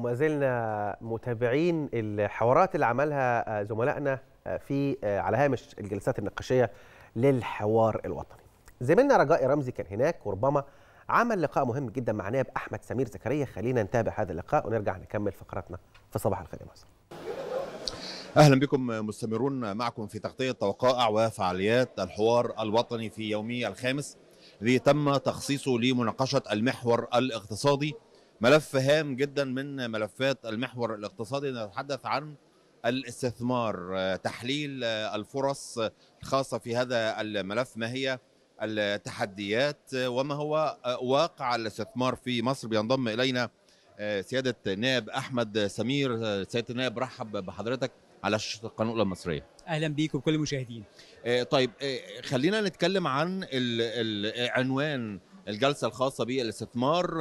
وما زلنا متابعين الحوارات اللي عملها زملائنا في على هامش الجلسات النقاشية للحوار الوطني. زميلنا رجاء رمزي كان هناك وربما عمل لقاء مهم جدا مع نائب أحمد سمير زكريا خلينا نتابع هذا اللقاء ونرجع نكمل فقراتنا في صباح الخير يا مصر. أهلا بكم مستمرون معكم في تغطية وقائع وفعاليات الحوار الوطني في يومي الخامس الذي تم تخصيصه لمناقشة المحور الاقتصادي ملف هام جدا من ملفات المحور الاقتصادي نتحدث عن الاستثمار تحليل الفرص الخاصة في هذا الملف ما هي التحديات وما هو واقع الاستثمار في مصر؟ بينضم إلينا سيادة النائب أحمد سمير. سيادة النائب رحب بحضرتك على شاشة القناة الأولى المصرية. أهلا بيك وبكل المشاهدين. طيب خلينا نتكلم عن عنوان الجلسة الخاصة بالاستثمار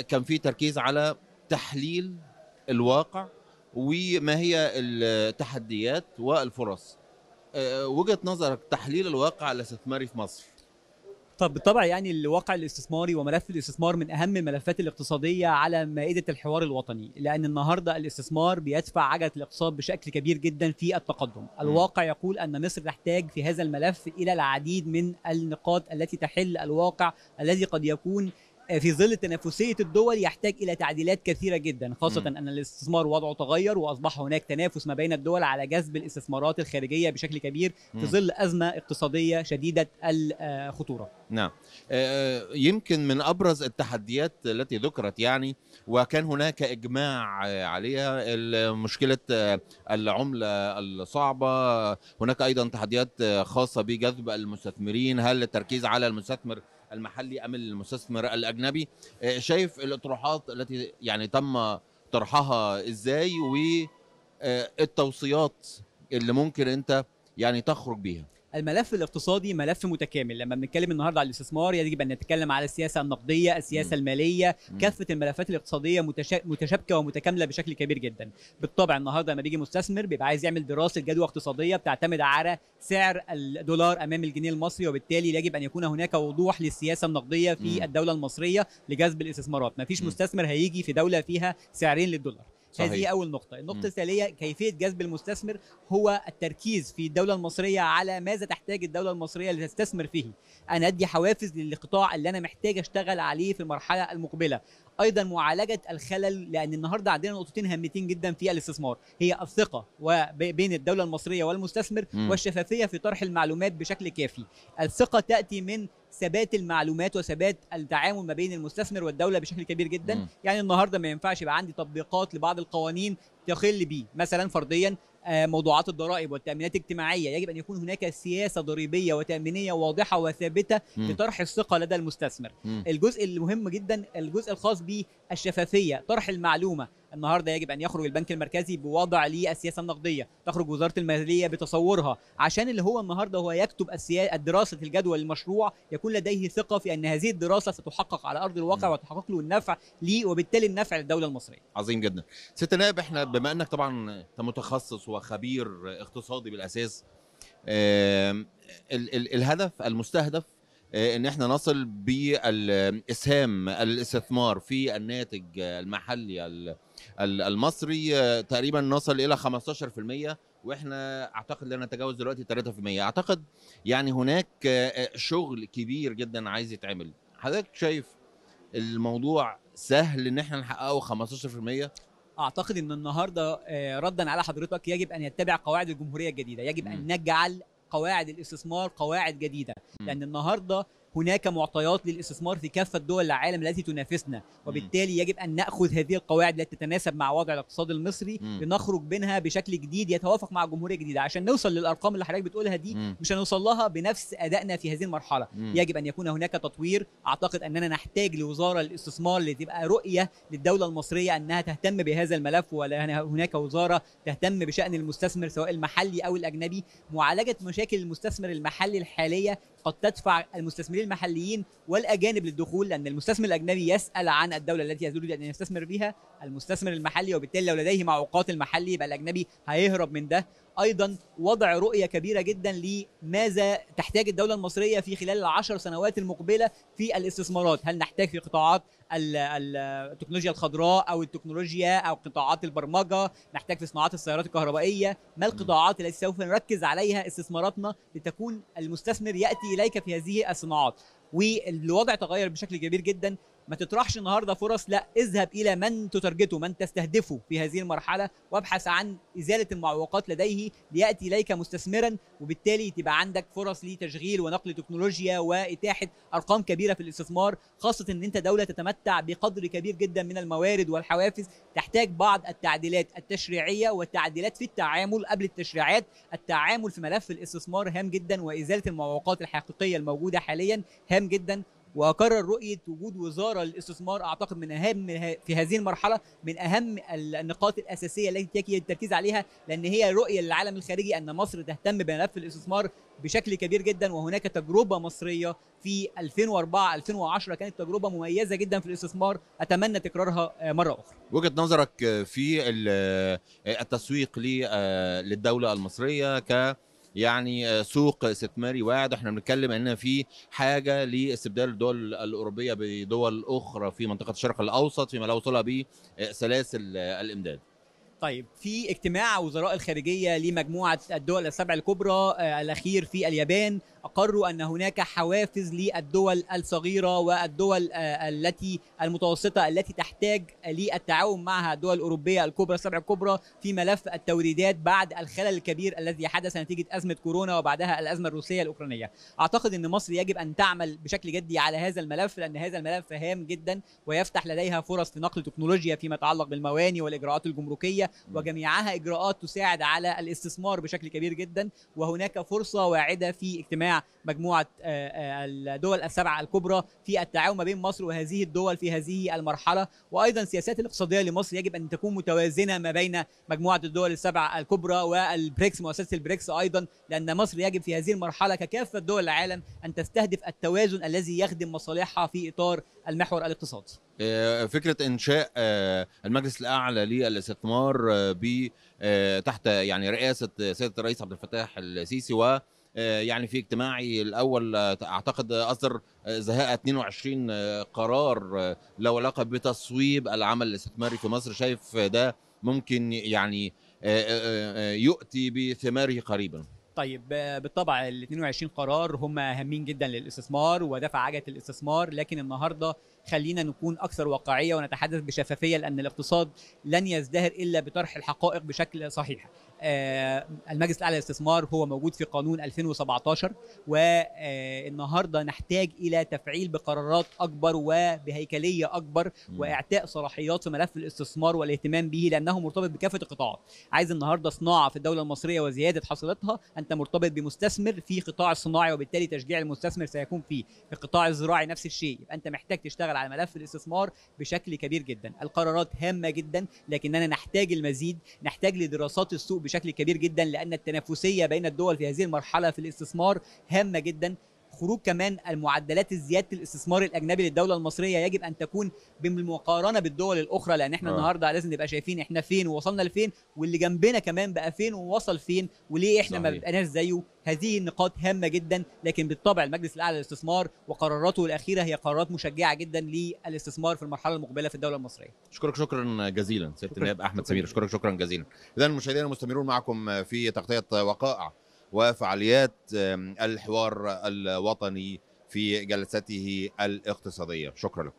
كان في تركيز على تحليل الواقع وما هي التحديات والفرص. وجهة نظرك تحليل الواقع الاستثماري في مصر؟ طب بالطبع يعني الواقع الاستثماري وملف الاستثمار من أهم الملفات الاقتصادية على مائدة الحوار الوطني لأن النهارده الاستثمار بيدفع عجلة الاقتصاد بشكل كبير جدا في التقدم. الواقع يقول أن مصر تحتاج في هذا الملف إلى العديد من النقاط التي تحل الواقع الذي قد يكون في ظل تنافسية الدول يحتاج إلى تعديلات كثيرة جدا خاصه م. أن الاستثمار وضعه تغير وأصبح هناك تنافس ما بين الدول على جذب الاستثمارات الخارجية بشكل كبير م. في ظل أزمة اقتصادية شديدة الخطورة. نعم يمكن من أبرز التحديات التي ذكرت يعني وكان هناك إجماع عليها مشكلة العملة الصعبة هناك أيضا تحديات خاصة بجذب المستثمرين هل التركيز على المستثمر المحلي ام المستثمر الأجنبي. شايف الاطروحات التي يعني تم طرحها إزاي؟ والتوصيات اللي ممكن أنت يعني تخرج بيها. الملف الاقتصادي ملف متكامل لما بنتكلم النهارده على الاستثمار يجب أن نتكلم على السياسة النقدية السياسة. المالية. كافة الملفات الاقتصادية متشابكة ومتكاملة بشكل كبير جدا بالطبع النهارده لما بيجي مستثمر بيبقى عايز يعمل دراسة جدوى اقتصادية بتعتمد على سعر الدولار أمام الجنيه المصري وبالتالي يجب أن يكون هناك وضوح للسياسة النقدية في. الدولة المصرية لجذب الاستثمارات مفيش مستثمر هيجي في دولة فيها سعرين للدولار صحيح. هذه أول نقطة. النقطة الثانية كيفية جذب المستثمر هو التركيز في الدولة المصرية على ماذا تحتاج الدولة المصرية لتستثمر فيه. أنا أدي حوافز للقطاع اللي أنا محتاج أشتغل عليه في المرحلة المقبلة. أيضا معالجة الخلل لأن النهارده عندنا نقطتين هامتين جدا في الاستثمار. هي الثقة بين الدولة المصرية والمستثمر م. والشفافية في طرح المعلومات بشكل كافي. الثقة تأتي من ثبات المعلومات وثبات التعامل ما بين المستثمر والدولة بشكل كبير جدا. م. يعني النهارده ما ينفعش يبقى عندي تطبيقات لبعض القوانين تخل بيه مثلا فرديا موضوعات الضرائب والتأمينات الاجتماعية. يجب أن يكون هناك سياسة ضريبية وتأمينية واضحة وثابتة لطرح الثقة لدى المستثمر. م. الجزء المهم جدا الجزء الخاص بالشفافية طرح المعلومة. النهارده يجب أن يخرج البنك المركزي بوضع للسياسه النقدية، تخرج وزارة المالية بتصورها، عشان اللي هو النهارده هو يكتب الدراسه الجدوى للمشروع يكون لديه ثقة في أن هذه الدراسة ستحقق على أرض الواقع. وتحقق له النفع ليه وبالتالي النفع للدولة المصرية. عظيم جدا. ست نائب إحنا بما إنك طبعا أنت متخصص وخبير اقتصادي بالأساس ال ال الهدف المستهدف إن إحنا نصل بالإسهام الاستثمار في الناتج المحلي المصري تقريبا نصل إلى 15% وإحنا أعتقد لا نتجاوز دلوقتي 3% أعتقد يعني هناك شغل كبير جدا عايز يتعمل. حضرتك شايف الموضوع سهل إن إحنا نحققه 15% أعتقد إن النهارده ردا على حضرتك يجب أن يتبع قواعد الجمهورية الجديدة. يجب أن نجعل قواعد الاستثمار قواعد جديدة. لأن النهارده هناك معطيات للاستثمار في كافة دول العالم التي تنافسنا وبالتالي يجب أن نأخذ هذه القواعد التي تتناسب مع وضع الاقتصاد المصري م. لنخرج منها بشكل جديد يتوافق مع الجمهوريه الجديده عشان نوصل للأرقام اللي حضرتك بتقولها دي م. مش هنوصل لها بنفس أدائنا في هذه المرحلة م. يجب أن يكون هناك تطوير أعتقد أننا نحتاج لوزارة الاستثمار اللي تبقى رؤية للدولة المصرية أنها تهتم بهذا الملف ولا هناك وزارة تهتم بشأن المستثمر سواء المحلي أو الأجنبي معالجة مشاكل المستثمر المحلي الحالية قد تدفع المستثمرين المحليين والأجانب للدخول لأن المستثمر الأجنبي يسأل عن الدولة التي يريد ان يستثمر بها المستثمر المحلي وبالتالي لو لديه معوقات المحلي يبقى الأجنبي هيهرب من ده. أيضا وضع رؤية كبيرة جدا لماذا تحتاج الدولة المصرية في خلال العشر سنوات المقبلة في الاستثمارات. هل نحتاج في قطاعات التكنولوجيا الخضراء أو التكنولوجيا أو قطاعات البرمجة نحتاج في صناعات السيارات الكهربائية. ما القطاعات التي سوف نركز عليها؟ استثماراتنا لتكون المستثمر يأتي إليك في هذه الصناعات. والوضع تغير بشكل كبير جدا. ما تطرحش النهارده فرص لا اذهب إلى من تترجته من تستهدفه في هذه المرحلة وابحث عن إزالة المعوقات لديه ليأتي إليك مستثمرا وبالتالي تبقى عندك فرص لتشغيل ونقل تكنولوجيا وإتاحة أرقام كبيرة في الاستثمار خاصة إن أنت دولة تتمتع بقدر كبير جدا من الموارد والحوافز تحتاج بعض التعديلات التشريعية والتعديلات في التعامل قبل التشريعات. التعامل في ملف الاستثمار هام جدا وإزالة المعوقات الحقيقية الموجودة حاليا هام جدا. وأقرر رؤية وجود وزارة للاستثمار أعتقد من أهم في هذه المرحلة من أهم النقاط الأساسية التي يجب التركيز عليها لأن هي رؤية للعالم الخارجي أن مصر تهتم بملف الاستثمار بشكل كبير جدا وهناك تجربة مصرية في 2004 2010 كانت تجربة مميزة جدا في الاستثمار أتمنى تكرارها مرة أخرى. وجهة نظرك في ال- التسويق للدولة المصرية ك يعني سوق استثماري واعد إحنا بنتكلم ان في حاجة لاستبدال الدول الأوروبية بدول أخرى في منطقة الشرق الأوسط فيما لا وصلها بسلاسل الإمداد. طيب في اجتماع وزراء الخارجية لمجموعة الدول السبع الكبرى آه، الأخير في اليابان. أقروا أن هناك حوافز للدول الصغيرة والدول آه، التي المتوسطة التي تحتاج للتعاون معها الدول الأوروبية الكبرى السبع الكبرى في ملف التوريدات بعد الخلل الكبير الذي حدث نتيجة أزمة كورونا وبعدها الأزمة الروسية الأوكرانية. أعتقد إن مصر يجب أن تعمل بشكل جدي على هذا الملف لأن هذا الملف هام جدا ويفتح لديها فرص في نقل تكنولوجيا فيما يتعلق بالمواني والإجراءات الجمركية وجميعها إجراءات تساعد على الاستثمار بشكل كبير جدا وهناك فرصة واعدة في اجتماع مجموعه آه، آه، الدول السبعة الكبرى في التعاون ما بين مصر وهذه الدول في هذه المرحلة. وأيضا السياسات الاقتصادية لمصر يجب أن تكون متوازنة ما بين مجموعة الدول السبع الكبرى والبريكس مؤسسة البريكس أيضا لأن مصر يجب في هذه المرحلة ككافة دول العالم أن تستهدف التوازن الذي يخدم مصالحها في إطار المحور الاقتصادي. آه، فكرة إنشاء المجلس الأعلى للاستثمار ب تحت يعني رئاسة سيادة الرئيس عبد الفتاح السيسي و يعني في اجتماعي الأول آه، أعتقد أصدر آه، زهاء 22 آه، قرار آه، له علاقة بتصويب العمل الاستثماري في مصر شايف ده ممكن يعني آه، آه، آه، يؤتي بثماره قريبا طيب آه، بالطبع ال 22 قرار هم هامين جدا للاستثمار ودفع عجلة الاستثمار لكن النهارده خلينا نكون أكثر واقعية ونتحدث بشفافية لأن الاقتصاد لن يزدهر إلا بطرح الحقائق بشكل صحيح. آه، المجلس الأعلى للاستثمار هو موجود في قانون 2017 والنهارده نحتاج إلى تفعيل بقرارات أكبر وبهيكلية أكبر واعطاء صلاحيات في ملف الاستثمار والاهتمام به لأنه مرتبط بكافة القطاعات. عايز النهارده صناعة في الدولة المصرية وزيادة حصيلتها أنت مرتبط بمستثمر في قطاع الصناعي وبالتالي تشجيع المستثمر سيكون فيه في القطاع الزراعي نفس الشيء. يبقى أنت محتاج تشتغل على ملف الاستثمار بشكل كبير جدا. القرارات هامة جدا لكننا نحتاج المزيد نحتاج لدراسات السوق بشكل كبير جدا لأن التنافسية بين الدول في هذه المرحلة في الاستثمار هامة جدا. خروج كمان المعدلات زياده الاستثمار الأجنبي للدولة المصرية يجب أن تكون بالمقارنة بالدول الأخرى لأن إحنا آه. النهارده لازم نبقى شايفين إحنا فين ووصلنا لفين واللي جنبنا كمان بقى فين ووصل فين وليه إحنا ما صحيح. بقناش زيه هذه النقاط هامة جدا لكن بالطبع المجلس الأعلى للاستثمار وقراراته الأخيرة هي قرارات مشجعة جدا للاستثمار في المرحلة المقبلة في الدولة المصرية أشكرك شكرا جزيلا سيادة. النائب أحمد سمير. أشكرك شكرا جزيلا اذا مشاهدينا المستمرون معكم في تغطية وقائع وفعاليات الحوار الوطني في جلساته الاقتصادية. شكرا لكم.